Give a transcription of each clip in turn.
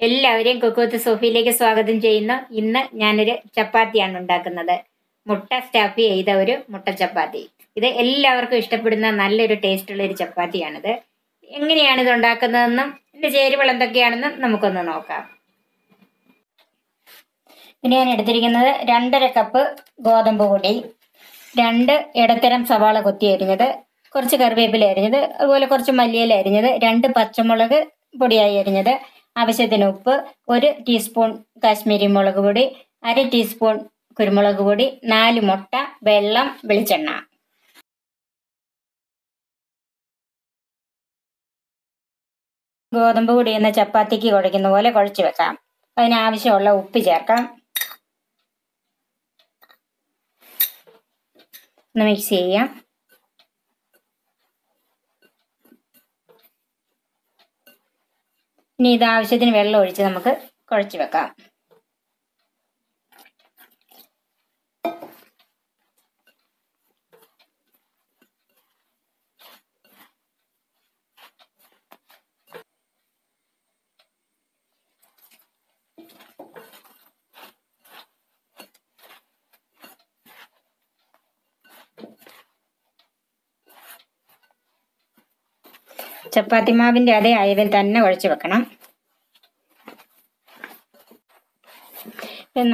എല്ലാവരെയും കൊക്കോത്ത് സോഫിയിലേക്ക് സ്വാഗതം ചെയ്യുന്നു. ഇന്ന് ഞാനൊരു ചപ്പാത്തിയാണ് ഉണ്ടാക്കുന്നത്. മുട്ട സ്റ്റാഫി ചെയ്ത ഒരു മുട്ട ചപ്പാത്തി. ഇത് എല്ലാവർക്കും ഇഷ്ടപ്പെടുന്ന നല്ലൊരു ടേസ്റ്റുള്ള ഒരു ചപ്പാത്തിയാണിത്. എങ്ങനെയാണ് ഇത് ഉണ്ടാക്കുന്നതെന്നും ഇതിന്റെ ചേരുവകൾ എന്തൊക്കെയാണെന്നും നമുക്കൊന്ന് നോക്കാം. പിന്നെ ഞാൻ എടുത്തിരിക്കുന്നത് രണ്ടര കപ്പ് ഗോതമ്പ് പൊടി രണ്ട് ഇടത്തരം സവാള കൊത്തി അരിഞ്ഞത് കുറച്ച് കറിവേപ്പില അരിഞ്ഞത് അതുപോലെ കുറച്ച് മല്ലിയില അരിഞ്ഞത് രണ്ട് പച്ചമുളക് പൊടിയായി അരിഞ്ഞത് ആവശ്യത്തിന് ഉപ്പ് ഒരു ടീസ്പൂൺ കാശ്മീരി മുളക് പൊടി അര ടീസ്പൂൺ കുരുമുളക് പൊടി നാല് മുട്ട വെള്ളം വെളിച്ചെണ്ണ. ഗോതമ്പ് പൊടി എന്ന ചപ്പാത്തിക്ക് കുഴയ്ക്കുന്ന പോലെ കുഴച്ച് വെക്കാം. അതിനാവശ്യമുള്ള ഉപ്പ് ചേർക്കാം ഒന്ന് മിക്സ് ചെയ്യാം. ഇനി ഇത് ആവശ്യത്തിന് വെള്ളം ഒഴിച്ച് നമുക്ക് കുഴച്ച് വെക്കാം. ചപ്പാത്തി മാവിന്റെ അതേ അയവിൽ തന്നെ കുഴച്ച് വെക്കണം.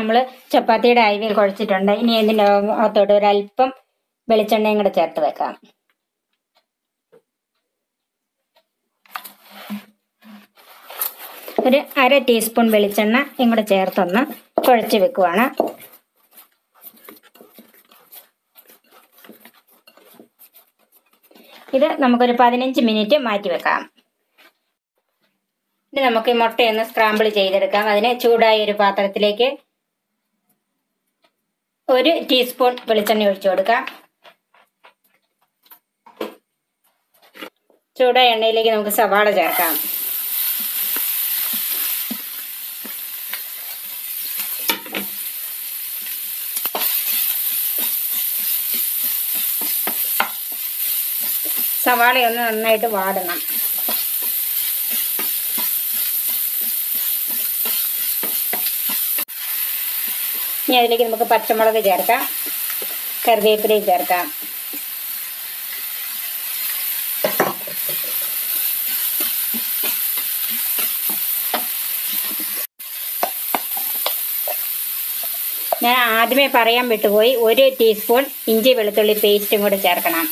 നമ്മൾ ചപ്പാത്തിയുടെ അയവിൽ കുഴച്ചിട്ടുണ്ട്. ഇനി ഇതിന്റെ അകത്തോട്ട് ഒരല്പം വെളിച്ചെണ്ണയും കൂടെ ചേർത്ത് വെക്കാം. ഒരു അര ടീസ്പൂൺ വെളിച്ചെണ്ണ ഇങ്ങോട്ട് ചേർത്തൊന്ന് കുഴച്ച് വെക്കുവാണ്. ഇത് നമുക്കൊരു പതിനഞ്ച് മിനിറ്റ് മാറ്റി വെക്കാം. ഇനി നമുക്ക് ഈ മുട്ടയൊന്ന് സ്ക്രാമ്പിൾ ചെയ്തെടുക്കാം. അതിനെ ചൂടായ ഒരു പാത്രത്തിലേക്ക് ഒരു ടീസ്പൂൺ വെളിച്ചെണ്ണ ഒഴിച്ചു കൊടുക്കാം. ചൂടായ എണ്ണയിലേക്ക് നമുക്ക് സവാള ചേർക്കാം. സവാളയൊന്ന് നന്നായിട്ട് വാടണം. ഇനി അതിലേക്ക് നമുക്ക് പച്ചമുളക് ചേർക്കാം. കറിവേപ്പിലയും ചേർക്കാം. ഞാൻ ആദ്യമേ പറയാൻ വിട്ടുപോയി ഒരു ടീസ്പൂൺ ഇഞ്ചി വെളുത്തുള്ളി പേസ്റ്റും കൂടെ ചേർക്കണം.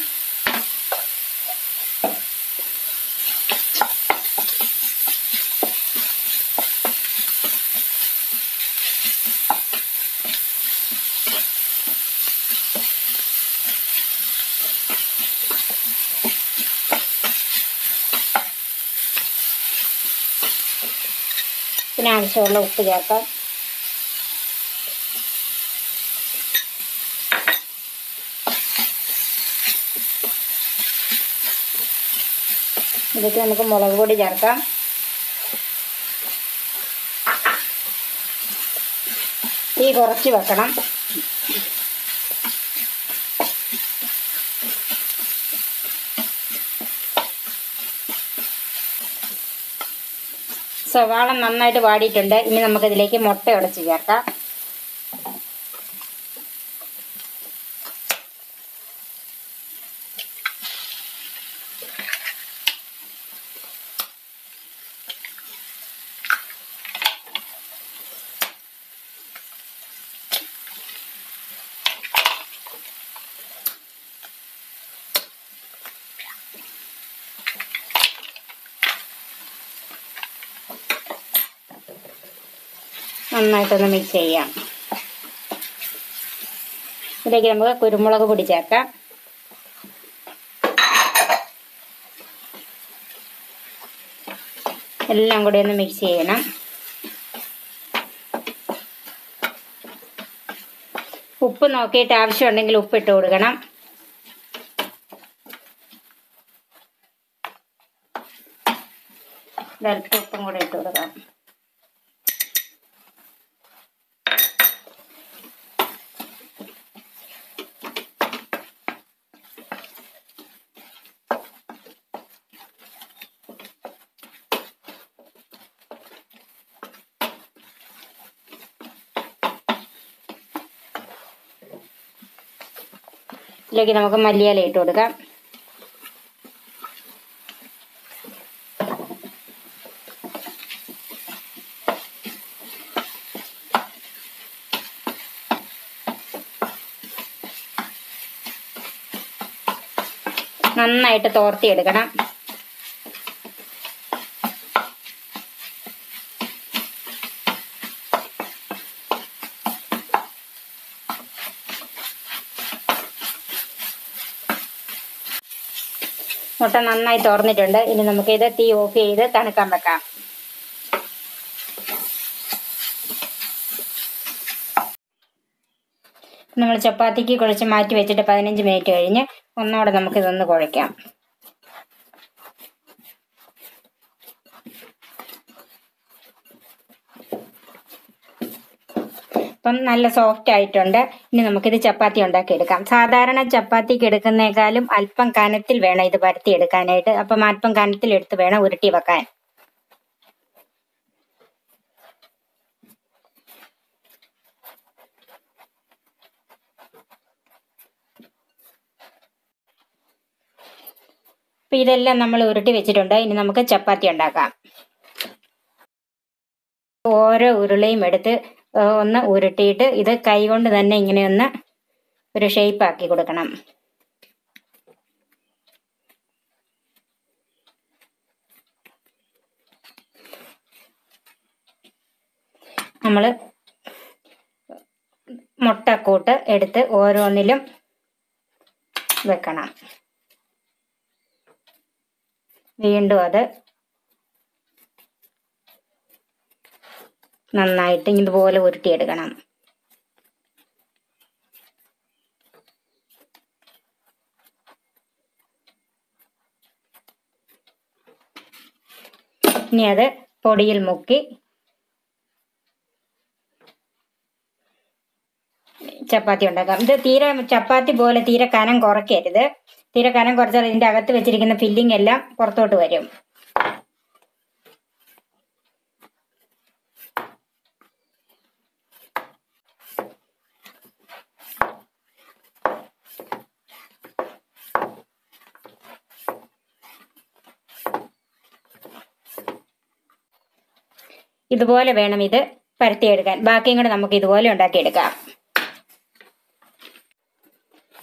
പിന്നെ ആവശ്യമുള്ള ഉപ്പ് ചേർക്കാം. ഇതിലേക്ക് നമുക്ക് മുളക് പൊടി ചേർക്കാം. തീ കുറച്ച് വെക്കണം. സവാള നന്നായിട്ട് വാടിയിട്ടുണ്ട്. ഇനി നമുക്കിതിലേക്ക് മുട്ട ഉടച്ച് ചേർക്കാം. നന്നായിട്ടൊന്ന് മിക്സ് ചെയ്യാം. ഇതിലേക്ക് നമുക്ക് കുരുമുളക് പൊടി ചേർക്കാം. എല്ലാം കൂടി ഒന്ന് മിക്സ് ചെയ്യണം. ഉപ്പ് നോക്കിയിട്ട് ആവശ്യമുണ്ടെങ്കിൽ ഉപ്പിട്ട് കൊടുക്കണം. അല്പം ഉപ്പും കൂടി ഇട്ട് കൊടുക്കാം. ഇതിലേക്ക് നമുക്ക് മല്ലിയില ഇട്ട് കൊടുക്കാം. നന്നായിട്ട് തോർത്തിയെടുക്കണം. മുട്ട നന്നായി തുറന്നിട്ടുണ്ട് ഇനി നമുക്ക് ഇത് തീ ഓഫ് ചെയ്ത് തണുക്കാൻ വെക്കാം. നമ്മൾ ചപ്പാത്തിക്ക് കുഴച്ച് മാറ്റി വെച്ചിട്ട് പതിനഞ്ച് മിനിറ്റ് കഴിഞ്ഞ് ഒന്നുകൂടെ നമുക്കിതൊന്ന് കുഴയ്ക്കാം. ഇപ്പം നല്ല സോഫ്റ്റ് ആയിട്ടുണ്ട്. ഇനി നമുക്കിത് ചപ്പാത്തി ഉണ്ടാക്കി എടുക്കാം സാധാരണ ചപ്പാത്തിക്ക് എടുക്കുന്നേക്കാളും അല്പം കനത്തിൽ വേണം ഇത് പരത്തി എടുക്കാനായിട്ട് അപ്പം അല്പം കനത്തിൽ എടുത്ത് വേണം ഉരുട്ടി വെക്കാൻ. അപ്പൊ ഇതെല്ലാം നമ്മൾ ഉരുട്ടി വെച്ചിട്ടുണ്ട്. ഇനി നമുക്ക് ചപ്പാത്തി ഉണ്ടാക്കാം. ഓരോ ഉരുളയും എടുത്ത് ഒന്ന് ഉരുട്ടിയിട്ട് ഇത് കൈകൊണ്ട് തന്നെ ഇങ്ങനെ ഒന്ന് ഒരു ഷേപ്പ് ആക്കി കൊടുക്കണം. നമ്മൾ മുട്ടക്കൂട്ട് എടുത്ത് ഓരോന്നിലും വെക്കണം. വീണ്ടും അത് നന്നായിട്ട് ഇതുപോലെ ഉരുട്ടിയെടുക്കണം. ഇനി അത് പൊടിയിൽ മുക്കി ചപ്പാത്തി ഉണ്ടാക്കാം. ഇത് തീരെ ചപ്പാത്തി പോലെ തീരെ കനം കുറയ്ക്കരുത്. തീരെ കനം കുറച്ചാൽ ഇതിന്റെ അകത്ത് വെച്ചിരിക്കുന്ന ഫില്ലിംഗ് എല്ലാം പുറത്തോട്ട് വരും. ഇതുപോലെ വേണം ഇത് പരത്തിയെടുക്കാൻ. ബാക്കിയും കൂടെ നമുക്ക് ഇതുപോലെ ഉണ്ടാക്കിയെടുക്കാം.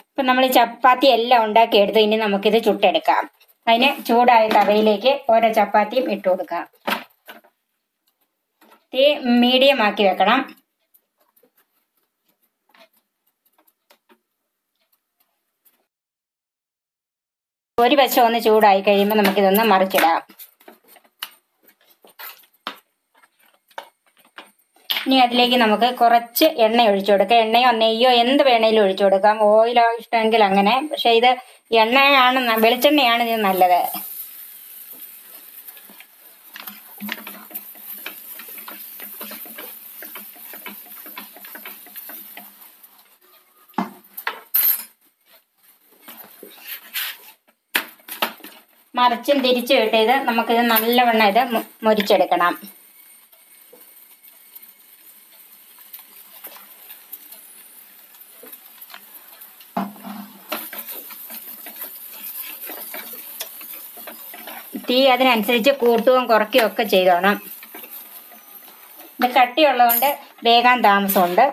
ഇപ്പൊ നമ്മൾ ചപ്പാത്തി എല്ലാം ഉണ്ടാക്കിയെടുത്ത് ഇനി നമുക്കിത് ചുട്ടെടുക്കാം. അതിന് ചൂടായ തവയിലേക്ക് ഓരോ ചപ്പാത്തിയും ഇട്ടു കൊടുക്കാം. തീ മീഡിയം ആക്കി വെക്കണം. ഒരു വശം ഒന്ന് ചൂടായി കഴിയുമ്പോൾ നമുക്കിതൊന്ന് മറിച്ചിടാം. ഇനി അതിലേക്ക് നമുക്ക് കുറച്ച് എണ്ണ ഒഴിച്ചു കൊടുക്കാം. എണ്ണയോ നെയ്യോ എന്ത് വേണേലും ഒഴിച്ചു കൊടുക്കാം. ഓയിലോ ഇഷ്ടമെങ്കിൽ അങ്ങനെ. പക്ഷെ ഇത് എണ്ണയാണ് വെളിച്ചെണ്ണയാണ് ഇത് നല്ലത്. മറിച്ചും തിരിച്ചും ഇട്ട് ഇത് നമുക്കിത് നല്ലവണ്ണം ഇത് മുരിച്ചെടുക്കണം തീ അതിനനുസരിച്ച് കൂട്ടുകയും കുറയ്ക്കുകയും ഒക്കെ ചെയ്തോണം. ഇത് കട്ടിയുള്ളതുകൊണ്ട് വേഗം താമസമുണ്ട്.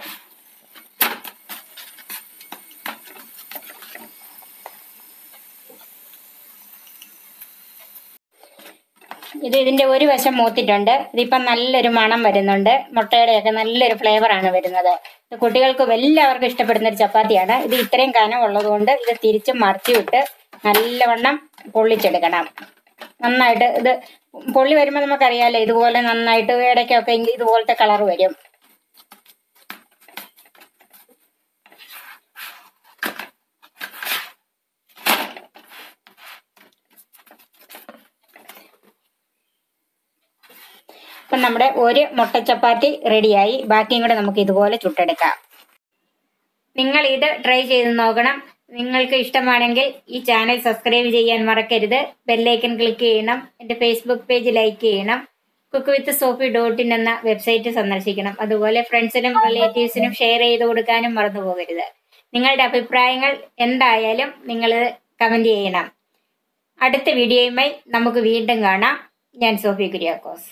ഇത് ഇതിന്റെ ഒരു വശം മൂത്തിട്ടുണ്ട്. ഇതിപ്പം നല്ലൊരു മണം വരുന്നുണ്ട്. മുട്ടയുടെയൊക്കെ നല്ലൊരു ഫ്ലേവറാണ് വരുന്നത്. ഇത് കുട്ടികൾക്കും എല്ലാവർക്കും ഇഷ്ടപ്പെടുന്ന ഒരു ചപ്പാത്തിയാണ്. ഇത് ഇത്രയും കനം ഉള്ളതുകൊണ്ട് ഇത് തിരിച്ചും മറിച്ചു വിട്ട് നല്ലവണ്ണം പൊള്ളിച്ചെടുക്കണം. നന്നായിട്ട് ഇത് പൊള്ളി വരുമ്പോൾ നമുക്കറിയാലോ ഇതുപോലെ നന്നായിട്ട് ഇടയ്ക്കൊക്കെ ഇതുപോലത്തെ കളർ വരും. അപ്പം നമ്മുടെ ഒരു മുട്ട ചപ്പാത്തി റെഡിയായി. ബാക്കിയും കൂടെ നമുക്ക് ഇതുപോലെ ചുട്ടെടുക്കാം. നിങ്ങൾ ഇത് ട്രൈ ചെയ്ത് നോക്കണം. നിങ്ങൾക്ക് ഇഷ്ടമാണെങ്കിൽ ഈ ചാനൽ സബ്സ്ക്രൈബ് ചെയ്യാൻ മറക്കരുത്. ബെല്ലൈക്കൺ ക്ലിക്ക് ചെയ്യണം. എന്റെ ഫേസ്ബുക്ക് പേജ് ലൈക്ക് ചെയ്യണം. Cook with Sophie dot in എന്ന വെബ്സൈറ്റ് സന്ദർശിക്കണം. അതുപോലെ ഫ്രണ്ട്സിനും റിലേറ്റീവ്സിനും ഷെയർ ചെയ്ത് കൊടുക്കാനും മറന്നു പോകരുത്. നിങ്ങളുടെ അഭിപ്രായങ്ങൾ എന്തായാലും നിങ്ങൾ കമന്റ് ചെയ്യണം. അടുത്ത വീഡിയോയുമായി നമുക്ക് വീണ്ടും കാണാം. ഞാൻ സോഫി കുര്യാക്കോസ്.